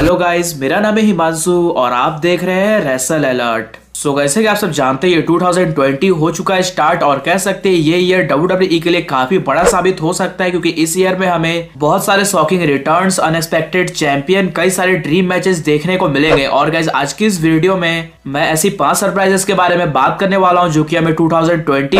Hello guys मेरा नाम है हिमांशु और आप देख रहे हैं रेसल अलर्ट सो so, कि आप सब जानते हैं ये 2020 हो चुका है स्टार्ट और कह सकते हैं ये ईयर डब्ल्यू के लिए काफ़ी बड़ा साबित हो सकता है क्योंकि इस ईयर में हमें बहुत सारे शॉकिंग रिटर्न्स अनएक्सपेक्टेड चैंपियन कई सारे ड्रीम मैचेस देखने को मिलेंगे। और गाइज़ आज की इस वीडियो में मैं ऐसी पाँच सरप्राइजेस के बारे में बात करने वाला हूँ जो की हमें टू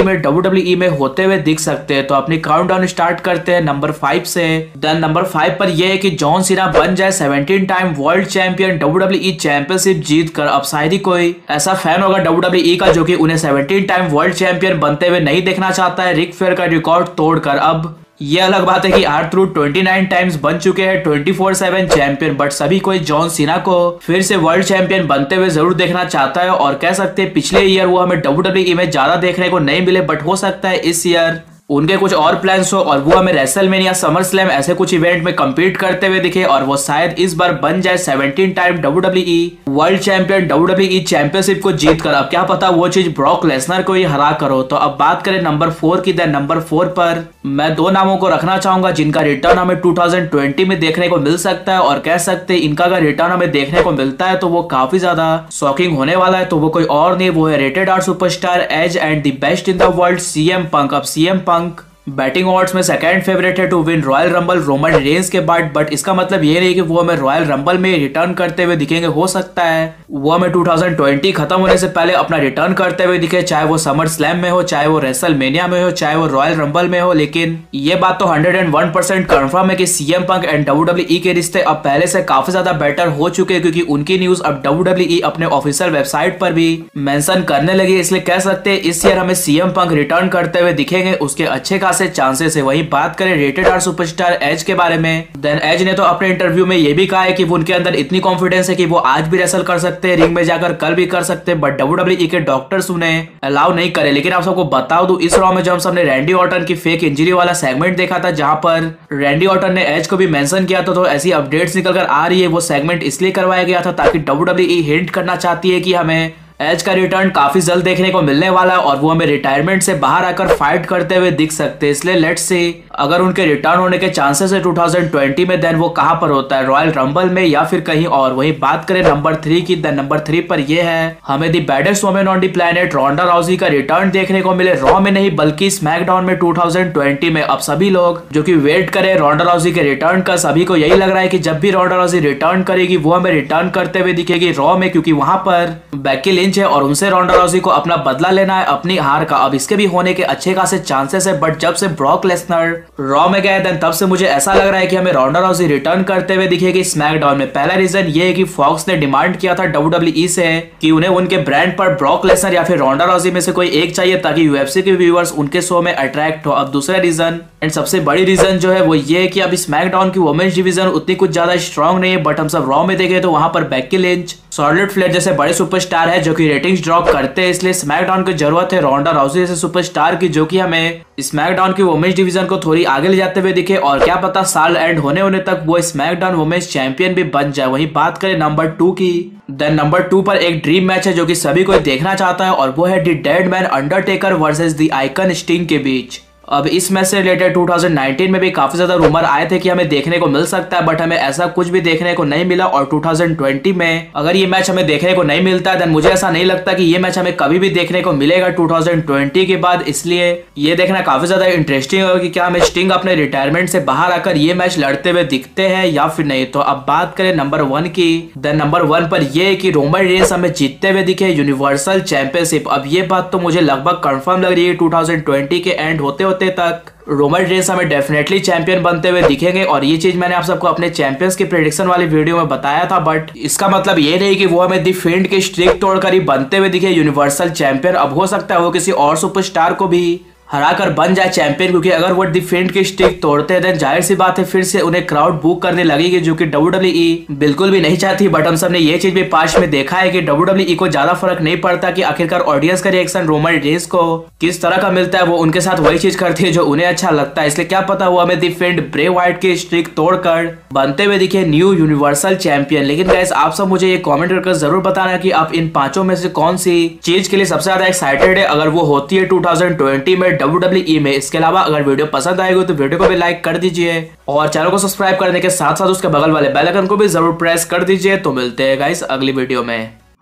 में डब्ल्यू में होते हुए दिख सकते हैं। तो अपनी काउंट स्टार्ट करते हैं नंबर फाइव से। देन नंबर फाइव पर यह है की जॉन सीना बन जाए seventeen time world champion W championship जीत कर अब शायद ही कोई ऐसा फ़ैन होगा डब्ल्यू e का, जो कि उन्हें 17 टाइम वर्ल्ड चैंपियन बनते हुए नहीं देखना चाहता है। रिक फेयर का रिकॉर्ड तोड़कर अब ये अलग बात है कि आर थ्रू 29 टाइम्स बन चुके हैं 24/7 चैंपियन बट सभी कोई जॉन सीना को फिर से वर्ल्ड चैंपियन बनते हुए ज़रूर देखना चाहता है। और कह सकते हैं, पिछले ईयर वो हमें डब्ल्यू e में ज़्यादा देखने को नहीं मिले बट हो सकता है इस ईयर उनके कुछ और प्लान्स हो और वो हमें रेसल या समर स्लैम ऐसे कुछ इवेंट में कम्पीट करते हुए दिखे और वो शायद इस बार बन जाए 17 time W world champion W championship को जीत कर अब क्या पता वो चीज़ ब्रॉक लेसनर को ही हरा करो। तो अब बात करें नंबर फोर की देन नंबर फोर पर मैं दो नामों को रखना चाहूँगा जिनका रिटर्न हमें 2020 में देखने को मिल सकता है और कह सकते हैं इनका अगर रिटर्न हमें देखने को मिलता है तो वो काफ़ी ज़्यादा शॉकिंग होने वाला है। तो वो कोई और नहीं, वो है rated R superstar Edge and the best in the world CM Punk अब CM Punk drunk betting odds में सेकंड फेवरेट है to win Royal Rumble Roman Reigns के बाद बट इसका मतलब ये नहीं कि वो हमें रॉयल रंबल में रिटर्न करते हुए दिखेंगे, हो सकता है। वो हमें 2020 खत्म होने से पहले अपना रिटर्न करते हुए दिखे, चाहे वो समर स्लैम में हो, चाहे वो रेसल मेनिया में हो, चाहे वो रॉयल रंबल में हो, लेकिन ये बात तो hundred and one percent confirm है कि सीएम पंक एंड डब्ल्यू के रिश्ते अब पहले से काफ़ी ज़्यादा बेटर हो चुके हैं, क्योंकि उनकी न्यूज़ अब डब्ल्यू अपने ऑफिशियल वेबसाइट पर भी मेंशन करने लगी इसलिए कह सकते हैं इस ईयर हमें सीएम पंक रिटर्न करते हुए दिखेंगे, उसके अच्छे खासे चांसेस है वही बात करें रेटेड आर सुपरस्टार एज के बारे में देन एज ने तो अपने इंटरव्यू में ये भी कहा है कि वो उनके अंदर इतनी कॉन्फिडेंस है कि वो आज भी रेसल कर सकते हैं रिंग में जाकर कल भी कर सकते हैं बट डब्ल्यू डब्ल्यू के डॉक्टर्स उन्हें अलाउ नहीं करे। लेकिन आप सबको बताओ दो इस रॉ में जब हम सबने रैंडी ऑटन की फेक इंजरी वाला सेगमेंट देखा था, जहाँ पर रैंडी ऑटन ने एज को भी मेंशन किया था तो ऐसी अपडेट्स निकल कर आ रही है। वो सेगमेंट इसलिए करवाया गया था ताकि डब्ल्यू हिंट करना चाहती है कि हमें एज का रिटर्न काफ़ी जल्द देखने को मिलने वाला है और वो हमें रिटायरमेंट से बाहर आकर फाइट करते हुए दिख सकते हैं। इसलिए लेट्स से अगर उनके रिटर्न होने के चांसेस है 2020 में देन वो कहाँ पर होता है? रॉयल रंबल में या फिर कहीं और? वही बात करें नंबर थ्री की देन नंबर थ्री पर ये है, हमें the baddest woman on the planet Ronda Rousey का रिटर्न देखने को मिले। रॉ में नहीं, बल्कि स्मैकडाउन में 2020 में। अब सभी लोग जो की वेट करे रोंडा राउजी के रिटर्न का, सभी को यही लग रहा है की जब भी रोंडा राउजी रिटर्न करेगी, वो हमें रिटर्न करते हुए दिखेगी रॉ में, क्योंकि वहाँ पर बैकी लिंच है और उनसे रोंडा राउजी को अपना बदला लेना है अपनी हार का। अब इसके भी होने के अच्छे खासे चांसेस है बट जब से ब्रॉक लेसनर रॉ में गए देन तब से मुझे ऐसा लग रहा है कि हमें रोंडा राउजी रिटर्न करते हुए दिखेगी स्मैकडाउन में। पहला रीजन ये है कि फॉक्स ने डिमांड किया था डब्ल्यू से कि उन्हें उनके ब्रांड पर ब्रॉक लेसनर या फिर रोंडा राउजी में से कोई एक चाहिए, ताकि यूएफसी के व्यूअर्स उनके शो में अट्रैक्ट हो। अब दूसरा रीजन एंड सबसे बड़ी रीजन जो है वो ये है कि अब स्मैकडाउन की वुमेन्स डिवीज़न उतनी कुछ ज़्यादा स्ट्रॉन्ग नहीं है बट हम सब रॉ में देखे तो वहाँ पर बैकी लिंच सॉलिड फ्लेट जैसे बड़े सुपरस्टार है जो कि रेटिंग्स ड्रॉप करते हैं, इसलिए स्मैकडाउन की ज़रूरत है रोंडा राउजी जैसे सुपरस्टार की, जो कि हमें स्मैकडाउन की वुमेन्स डिवीज़न को थोड़ी आगे ले जाते हुए दिखे। और क्या पता साल एंड होने होने तक वो स्मैकडाउन वुमेन्स चैंपियन भी बन जाए। वही बात करें नंबर टू की देन नंबर टू पर एक ड्रीम मैच है जो कि सभी को देखना चाहता है, और वो है the dead man Undertaker versus the icon Sting के बीच। अब इस मैच से रिलेटेड 2019 में भी काफ़ी ज़्यादा रूमर आए थे कि हमें देखने को मिल सकता है बट हमें ऐसा कुछ भी देखने को नहीं मिला और 2020 में अगर ये मैच हमें देखने को नहीं मिलता देन मुझे ऐसा नहीं लगता कि ये मैच हमें कभी भी देखने को मिलेगा 2020 के बाद। इसलिए ये देखना काफ़ी ज़्यादा इंटरेस्टिंग होगा कि क्या हमें स्टिंग अपने रिटायरमेंट से बाहर आकर ये मैच लड़ते हुए दिखते हैं या फिर नहीं। तो अब बात करें नंबर वन की। देन नंबर वन पर यह की रोमन रेस हमें जीतते हुए दिखे यूनिवर्सल चैंपियनशिप अब ये बात तो मुझे लगभग कंफर्म लग रही है टू के एंड होते होते हफ़्ते तक रोमन रेंस हमें डेफिनेटली चैंपियन बनते हुए दिखेंगे। और ये चीज़ मैंने आप सबको अपने चैंपियंस के प्रिडिक्शन वाली वीडियो में बताया था बट इसका मतलब ये नहीं कि वो हमें दी फ़ील्ड के स्ट्रिक तोड़कर ही बनते हुए दिखे यूनिवर्सल चैंपियन अब हो सकता है वो किसी और सुपरस्टार को भी हराकर बन जाए चैंपियन, क्योंकि अगर वो डिफेंड की स्टिक तोड़ते हैं ज़ाहिर सी बात है फिर से उन्हें क्राउड बुक करने लगेगी, जो कि डब्ल्यू e बिल्कुल भी नहीं चाहती बट हम सबने ये चीज़ भी पास में देखा है कि डब्ल्यू e को ज़्यादा फ़र्क नहीं पड़ता कि आखिरकार ऑडियंस का रिएक्शन रोमन रेस को किस तरह का मिलता है, वो उनके साथ वही चीज़ करती है जो उन्हें अच्छा लगता है। इसलिए क्या पता हुआ हमें डिफेंड ब्रे व्हाइट की स्ट्रिक तोड़कर बनते हुए दिखे न्यू यूनिवर्सल चैंपियन लेकिन गैस आप सब मुझे ये कॉमेंट करके ज़रूर बताना की आप इन पाँचों में से कौन सी चीज़ के लिए सबसे ज़्यादा एक्साइटेड है? अगर वो होती है टू में डब्ल्यू e में। इसके अलावा अगर वीडियो पसंद आएगी तो वीडियो को भी लाइक कर दीजिए और चैनल को सब्सक्राइब करने के साथ साथ उसके बगल वाले बेल आइकन को भी ज़रूर प्रेस कर दीजिए। तो मिलते हैं गाइस अगली वीडियो में।